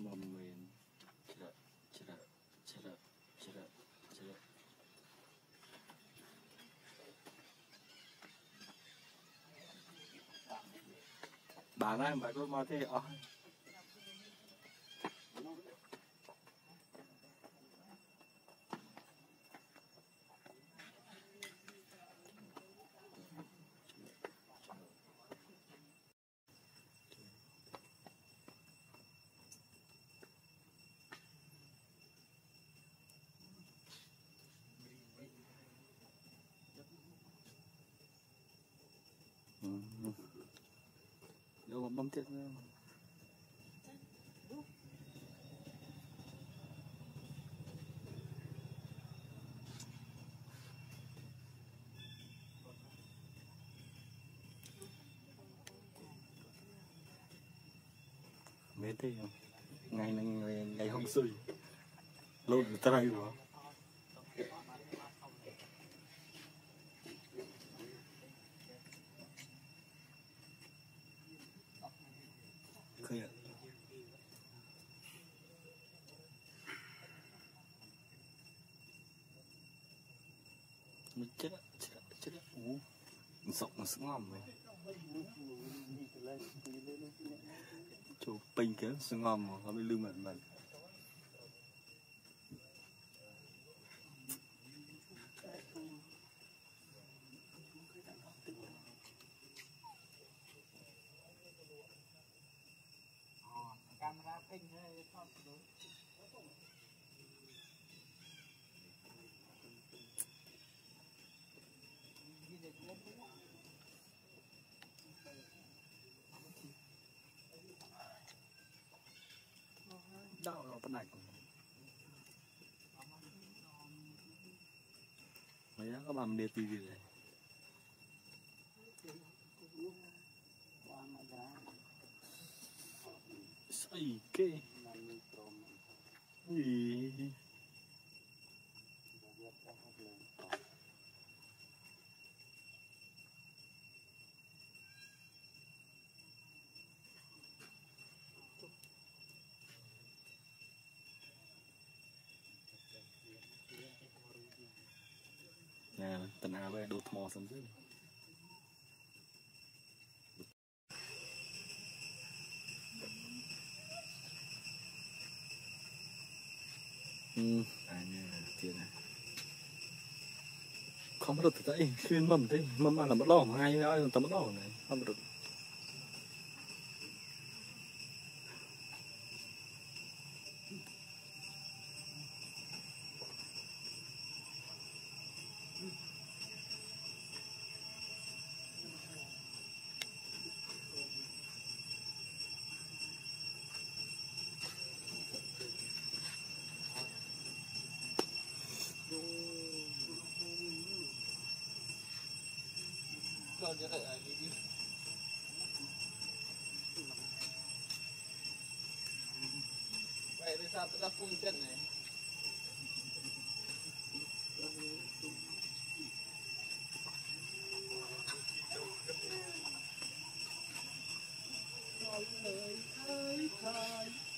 Mamin Cerak Cerak Cerak Cerak Cerak. Barang bagus mati. Oh bấm nữa, mấy thế không ngày ngày ngày hôm suy luôn trai rồi ngòm mày chỗ bình kia sưng ngòm mà không bị lưng mẩn mẩn. Ờ, camera ping hay không tấm ảnh mấy các bạn đề tùy việc này Ay, ¿qué? Ay. ដូរថ្មសិនទៅហឹមអានេះទៀតណាខំរត់ទៅអីគ្មានមិនទេមិនបានតែម្ដងថ្ងៃឲ្យតែម្ដងហ្នឹងខំរត់ Hãy subscribe cho kênh Ghiền Mì Gõ vậy không bỏ lỡ những video hấp này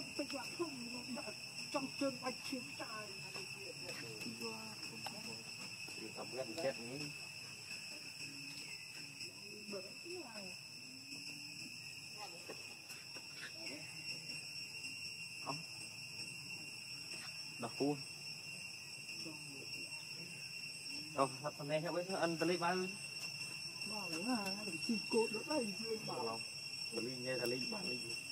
tôn tự không nhận trong cơn bạch chiến tài tập gần chết nhỉ không đọc khuôn đâu thật này heo ấy ăn tali ba luôn bảo là cô đỡ đây bảo lòng tali nghe tali bảo linh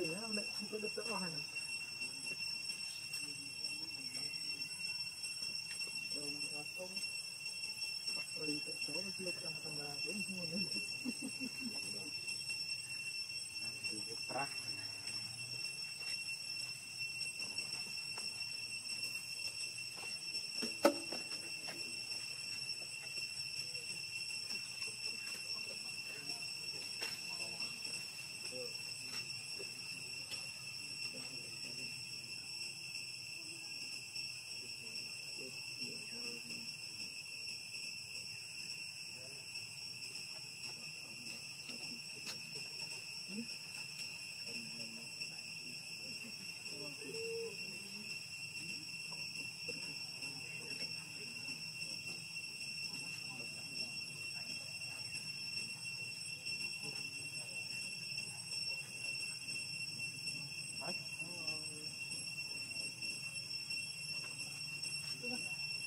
cái nó lại không có được đỡ hành đâu mà không. Rồi tại số nó chưa cầm cầm là đến mua nên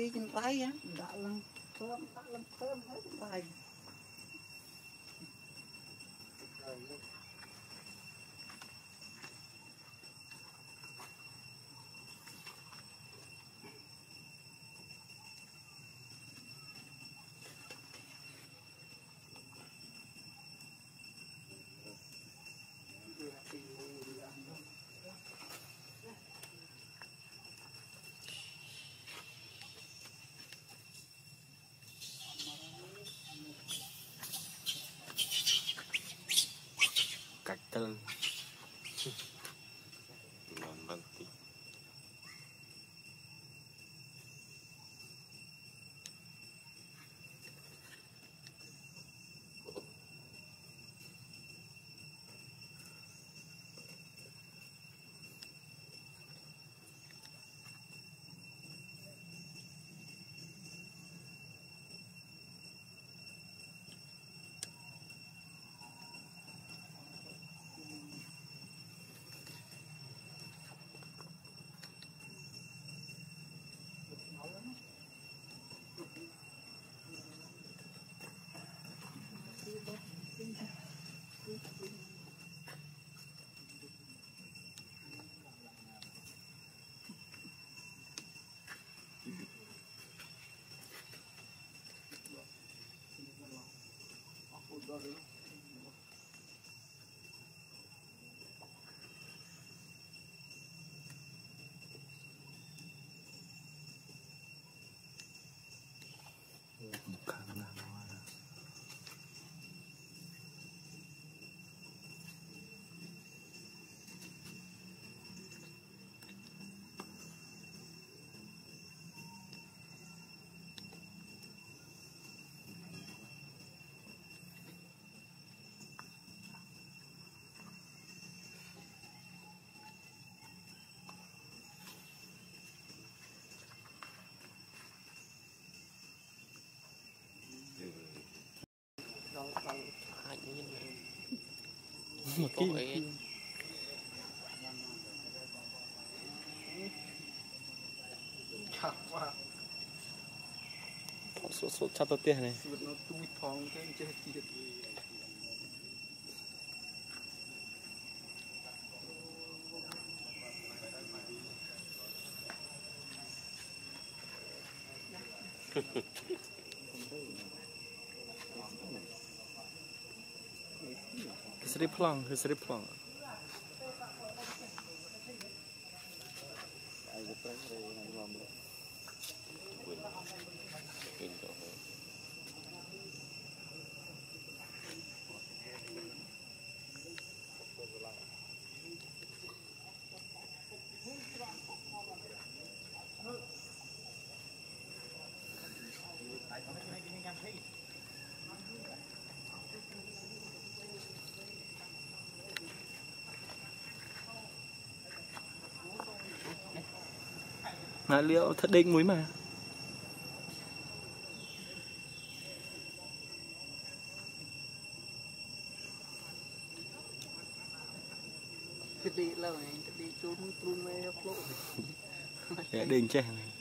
គេខ្ញុំដៃដាក់ឡើងព្រមដាក់ឡើងព្រមហើយដៃ Uncle Một đâu đâu hai như Một có cái ấy chặt quá. Sốt sốt chặt tao tiền này. sụt nó tui thòng thế chết chết Cái sri plong, cái sri plong. quên quên chỗ rồi Mà liệu thật định muối mà. đi lâu này cái đi trốn trốn mê hấp lộ định che này.